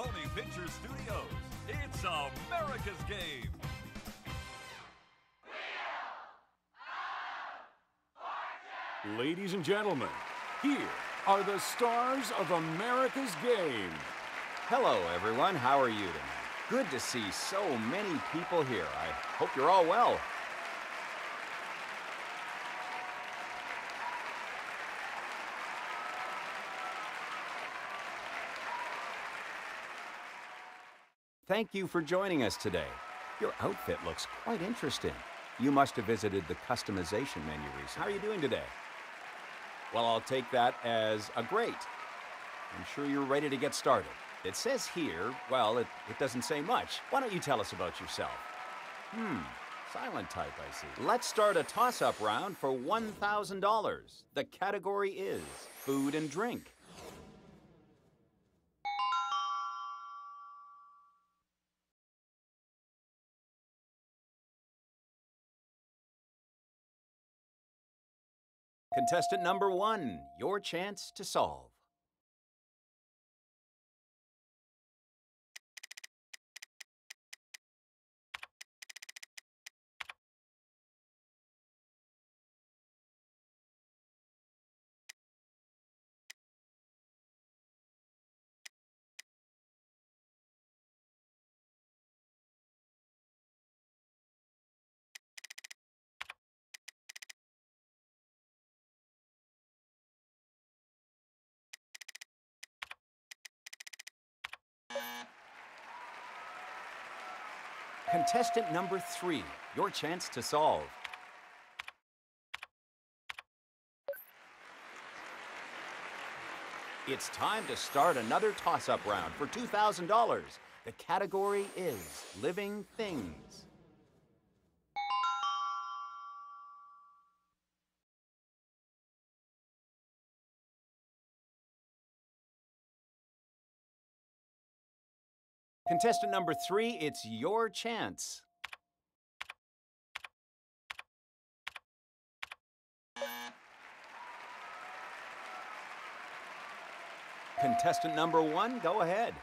Sony Pictures Studios. It's America's Game. Ladies and gentlemen, here are the stars of America's Game. Hello, everyone. How are you tonight? Good to see so many people here. I hope you're all well. Thank you for joining us today. Your outfit looks quite interesting. You must have visited the customization menu recently. How are you doing today? Well, I'll take that as a great. I'm sure you're ready to get started. It says here, well, it, it doesn't say much. Why don't you tell us about yourself? Hmm, silent type, I see. Let's start a toss up round for $1,000. The category is food and drink. Contestant number one, your chance to solve. Contestant number three, your chance to solve. It's time to start another toss up round for $2,000. The category is living things. Contestant number three, it's your chance. Contestant number one, go ahead.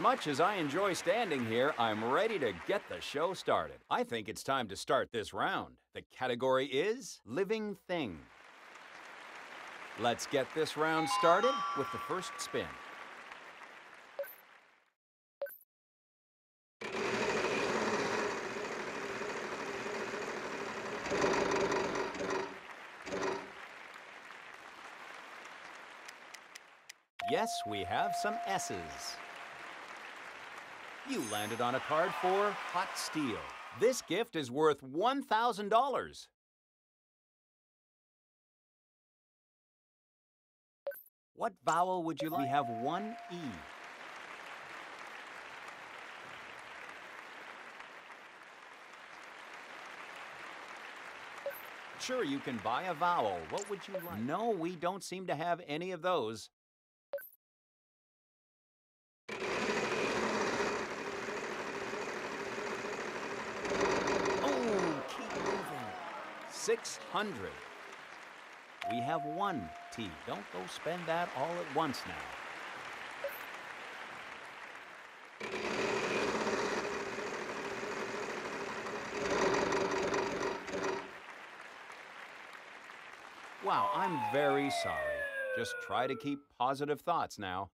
Much as I enjoy standing here, I'm ready to get the show started. I think it's time to start this round. The category is Living Thing. Let's get this round started with the first spin. Yes, we have some S's. You landed on a card for Hot Steel. This gift is worth $1,000. What vowel would you like? We have one E. Sure, you can buy a vowel. What would you like? No, we don't seem to have any of those. Oh, keep moving. 600. We have one T. Don't go spend that all at once now. Wow, I'm very sorry. Just try to keep positive thoughts now.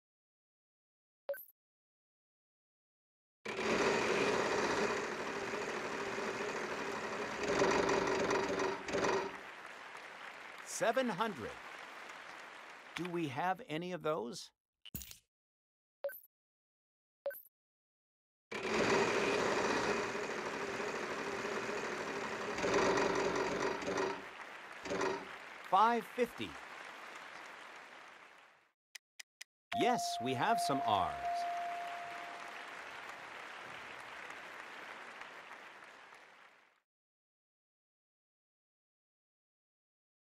Seven hundred. Do we have any of those? Five fifty. Yes, we have some R's.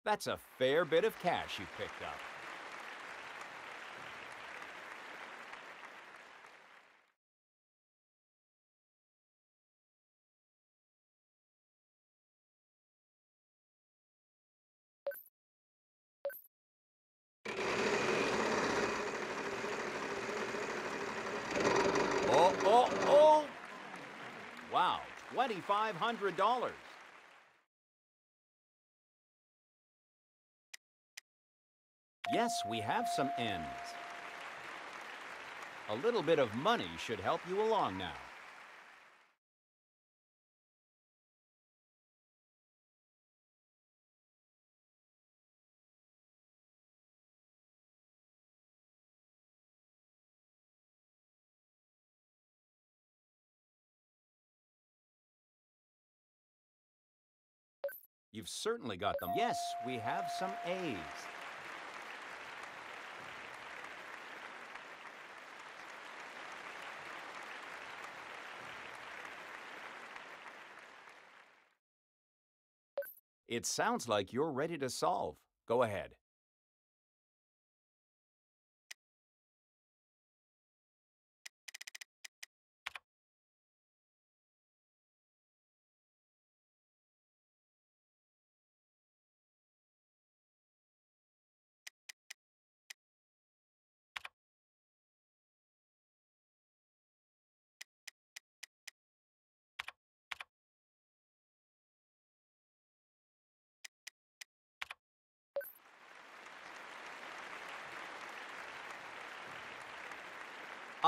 That's a fair bit of cash you picked up. Oh, oh, oh! Wow, $2,500. Yes, we have some ends. A little bit of money should help you along now. You've certainly got them. Yes, we have some A's. It sounds like you're ready to solve. Go ahead.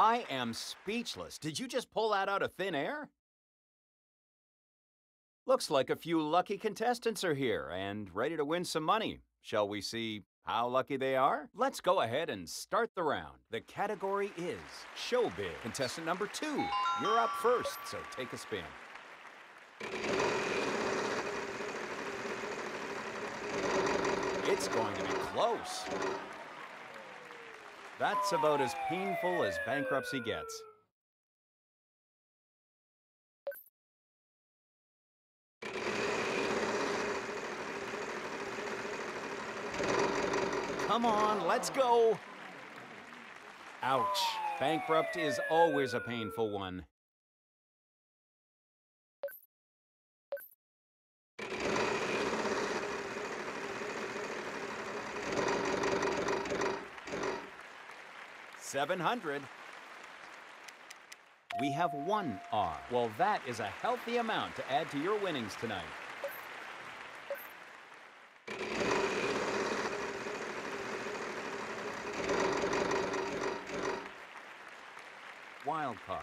I am speechless. Did you just pull that out of thin air? Looks like a few lucky contestants are here and ready to win some money. Shall we see how lucky they are? Let's go ahead and start the round. The category is Showbiz. Contestant number two, you're up first, so take a spin. It's going to be close. That's about as painful as bankruptcy gets. Come on, let's go. Ouch. Bankrupt is always a painful one. Seven hundred. We have one R. Well, that is a healthy amount to add to your winnings tonight. Wild card.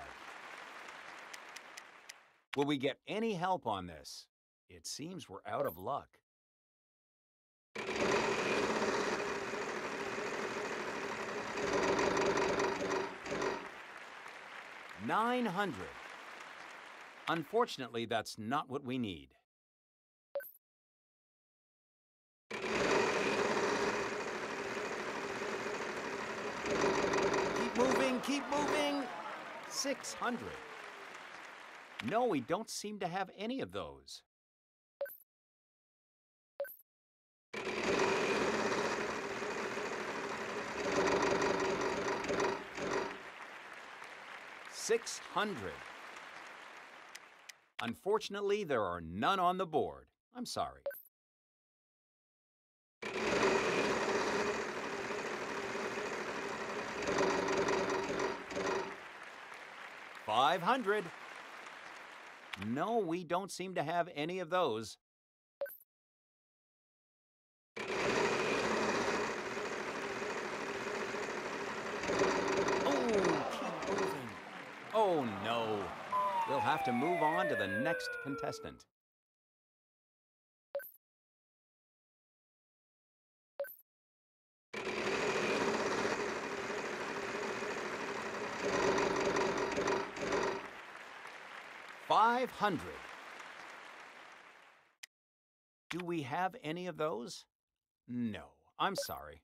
Will we get any help on this? It seems we're out of luck. Nine hundred. Unfortunately, that's not what we need. Keep moving, keep moving. 600. No, we don't seem to have any of those. Six hundred. Unfortunately, there are none on the board. I'm sorry. Five hundred. No, we don't seem to have any of those. Oh, keep moving. Oh no. We'll have to move on to the next contestant. Five hundred. Do we have any of those? No, I'm sorry.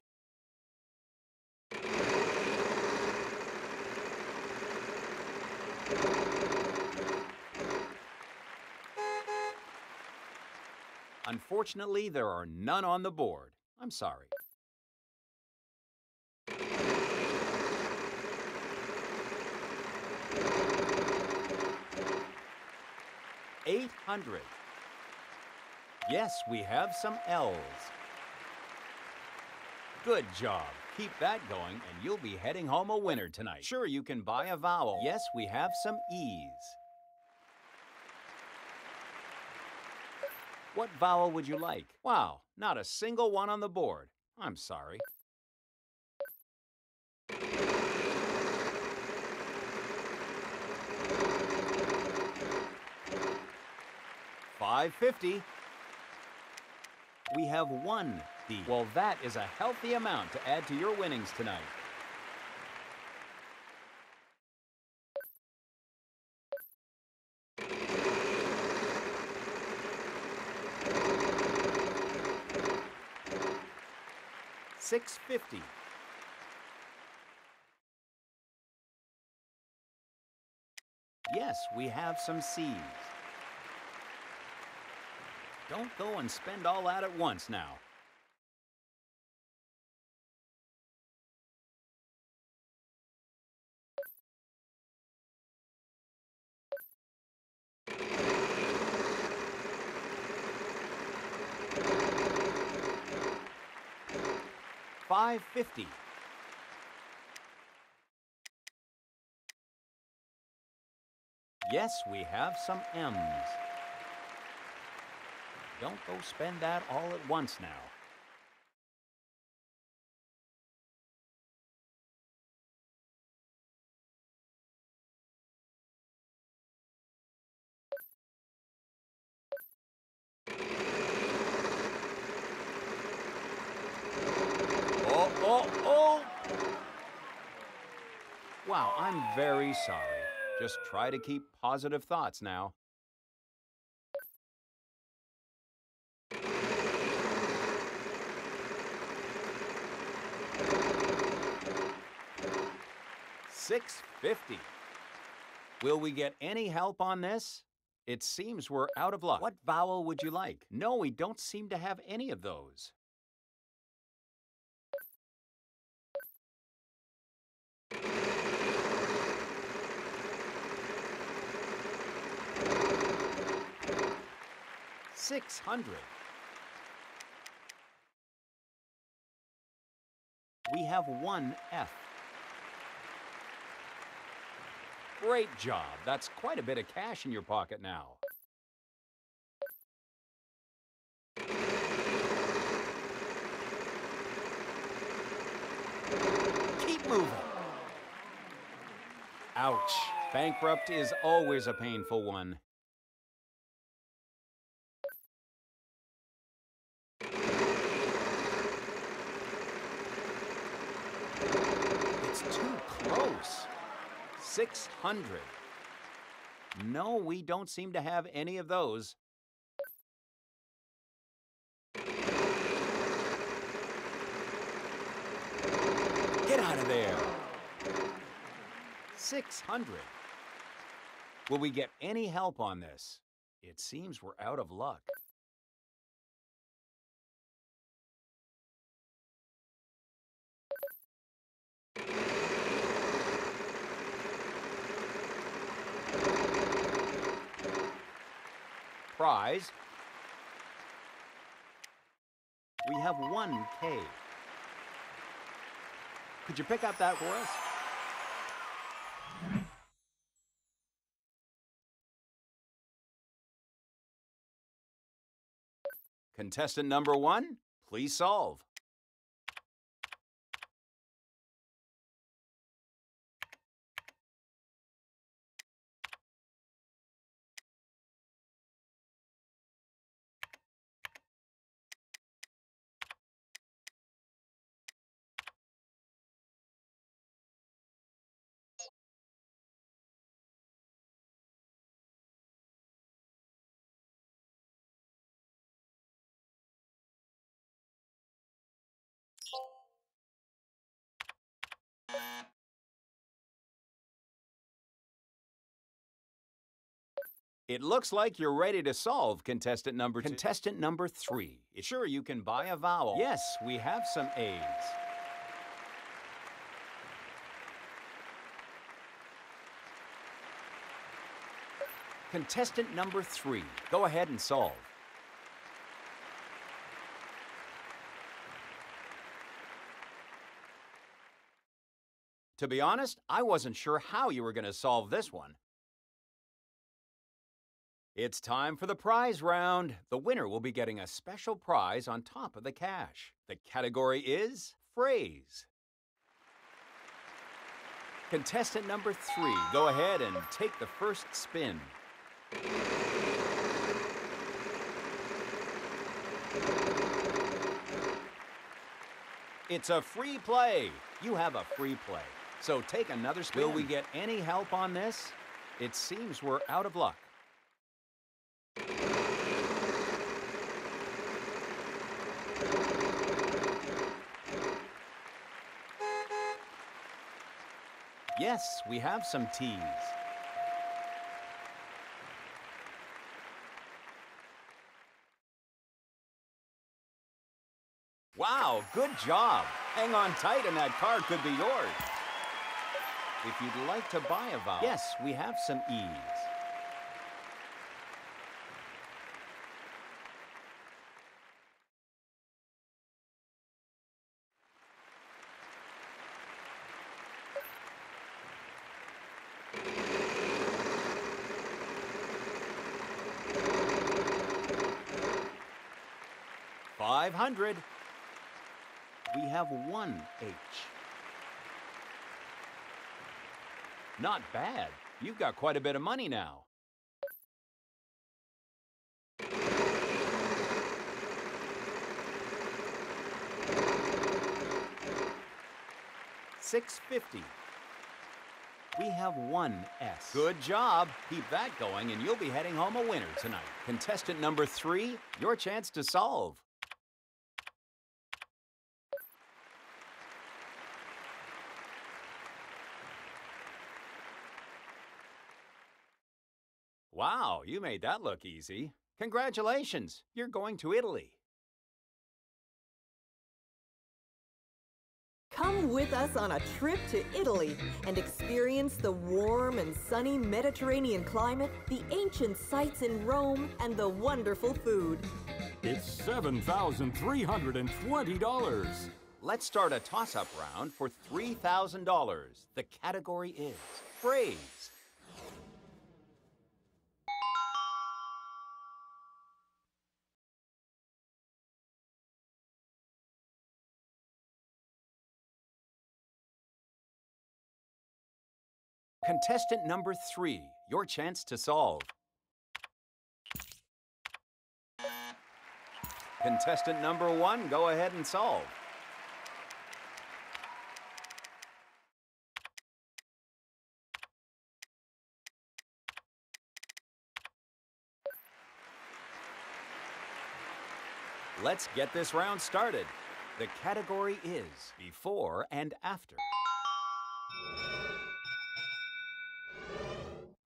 Unfortunately, there are none on the board. I'm sorry. Eight hundred. Yes, we have some L's. Good job. Keep that going, and you'll be heading home a winner tonight. Sure, you can buy a vowel. Yes, we have some E's. What vowel would you like? Wow, not a single one on the board. I'm sorry. Five fifty. We have one D. Well, that is a healthy amount to add to your winnings tonight. Six fifty. Yes, we have some C's. Don't go and spend all that at once now. Five fifty. Yes, we have some M's. Don't go spend that all at once now. Oh, oh, oh! Wow, I'm very sorry. Just try to keep positive thoughts now. Six fifty. Will we get any help on this? It seems we're out of luck. What vowel would you like? No, we don't seem to have any of those. Six hundred. We have one F. Great job. That's quite a bit of cash in your pocket now. Keep moving. Ouch. Bankrupt is always a painful one. It's too close. 600. No, we don't seem to have any of those. Get out of there. 600. Will we get any help on this? It seems we're out of luck. Prize. We have one K. Could you pick up that for us? Contestant number one, please solve. It looks like you're ready to solve contestant number two. Contestant number three. Sure, you can buy a vowel. Yes, we have some A's. Contestant number three. Go ahead and solve. To be honest, I wasn't sure how you were going to solve this one. It's time for the prize round. The winner will be getting a special prize on top of the cash. The category is phrase. Contestant number three, go ahead and take the first spin. It's a free play. You have a free play. So take another spin. Will we get any help on this? It seems we're out of luck. Yes, we have some T's. Wow, good job. Hang on tight and that car could be yours. If you'd like to buy a vowel, yes, we have some E's. Five hundred. We have one H. Not bad. You've got quite a bit of money now. Six fifty. We have one S. Good job. Keep that going, and you'll be heading home a winner tonight. Contestant number three, your chance to solve. Wow, you made that look easy. Congratulations, you're going to Italy. Come with us on a trip to Italy and experience the warm and sunny Mediterranean climate, the ancient sites in Rome, and the wonderful food. It's $7,320. Let's start a toss up round for $3,000. The category is phrase. Contestant number three, your chance to solve. Contestant number one, go ahead and solve. Let's get this round started. The category is before and after.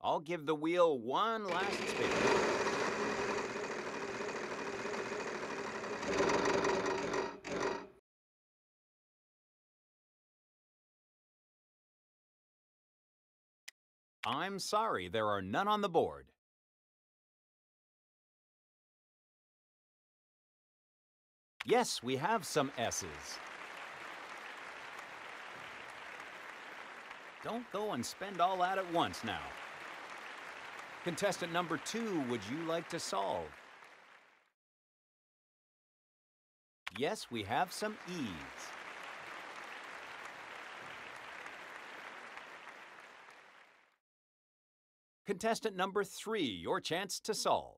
I'll give the wheel one last spin. I'm sorry, there are none on the board. Yes, we have some S's. Don't go and spend all that at once now. Contestant number two, would you like to solve? Yes, we have some E's. Contestant number three, your chance to solve.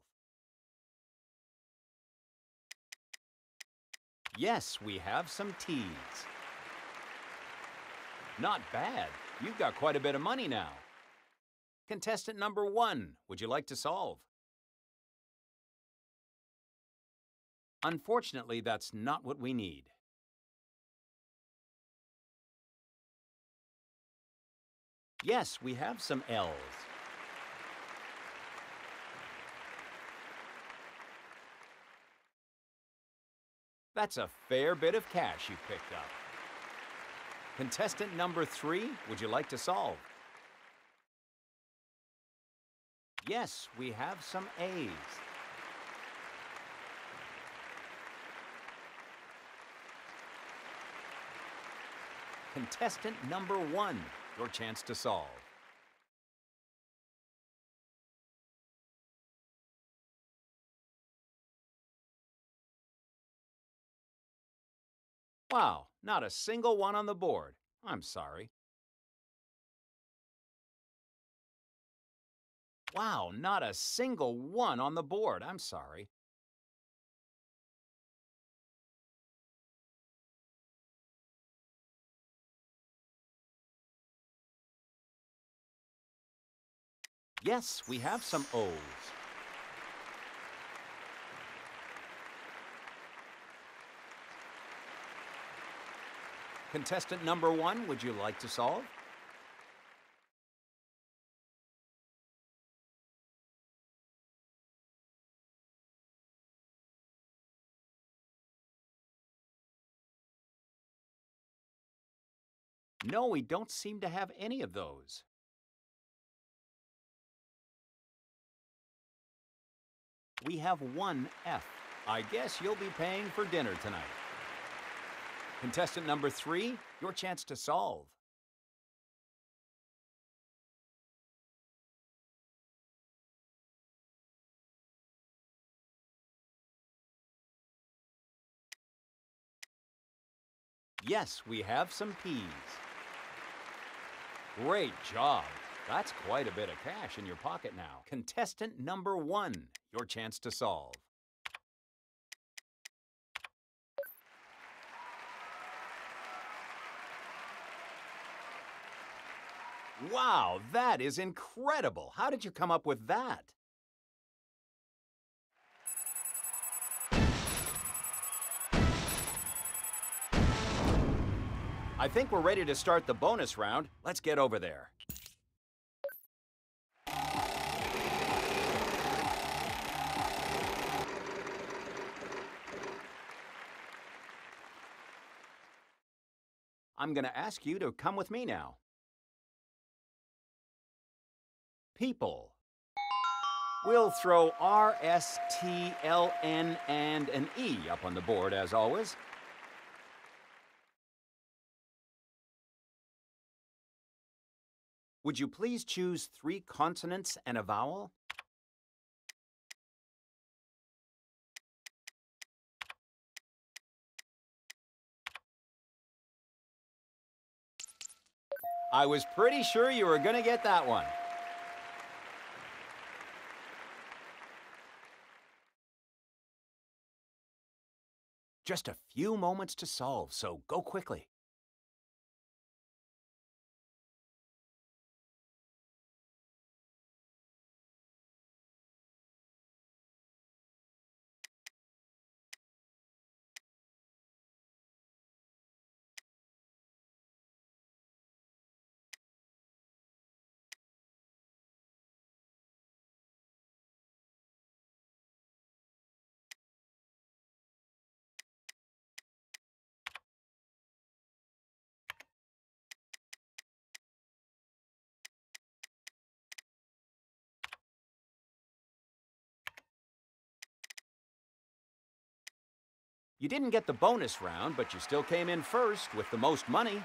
Yes, we have some T's. Not bad. You've got quite a bit of money now. Contestant number one, would you like to solve? Unfortunately, that's not what we need. Yes, we have some L's. That's a fair bit of cash you picked up. Contestant number three, would you like to solve? Yes, we have some A's. Contestant number one, your chance to solve. Wow, not a single one on the board. I'm sorry. Wow, not a single one on the board. I'm sorry. Yes, we have some O's. Contestant number one, would you like to solve? No, we don't seem to have any of those. We have one F. I guess you'll be paying for dinner tonight. Contestant number three, your chance to solve. Yes, we have some P's. Great job. That's quite a bit of cash in your pocket now. Contestant number one, your chance to solve. Wow, that is incredible. How did you come up with that? I think we're ready to start the bonus round. Let's get over there. I'm going to ask you to come with me now. People. We'll throw R, S, T, L, N, and an E up on the board as always. Would you please choose three consonants and a vowel? I was pretty sure you were going to get that one. Just a few moments to solve, so go quickly. You didn't get the bonus round, but you still came in first with the most money.